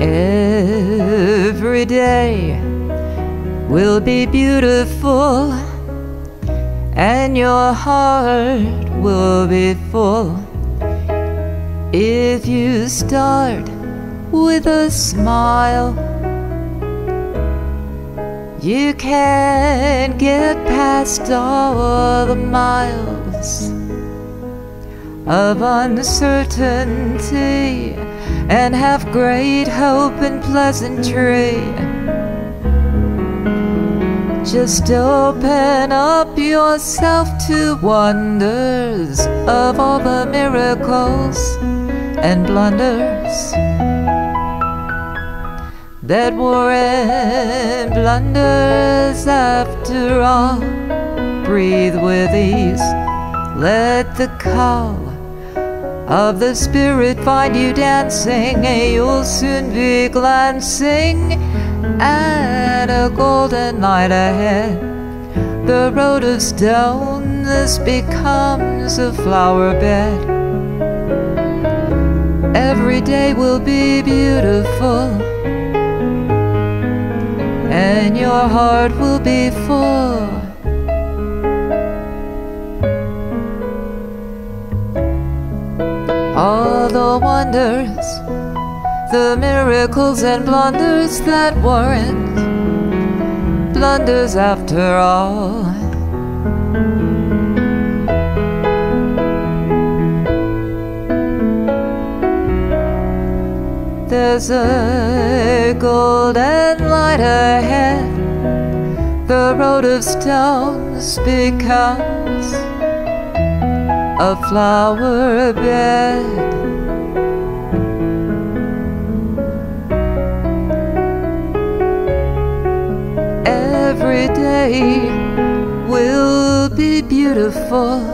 Every day will be beautiful, and your heart will be full if you start with a smile. You can get past all the miles of uncertainty and have great hope and pleasantry. Just open up yourself to wonders of all the miracles and blunders that weren't blunders after all. Breathe with ease, let the call of the Spirit find you dancing. and You'll soon be glancing at a golden light ahead. The road of stone, becomes a flower bed. Every day will be beautiful, and your heart will be full. All the wonders, the miracles and blunders that weren't blunders after all. There's a golden light ahead. The road of stones becomes a flower bed. Every day will be beautiful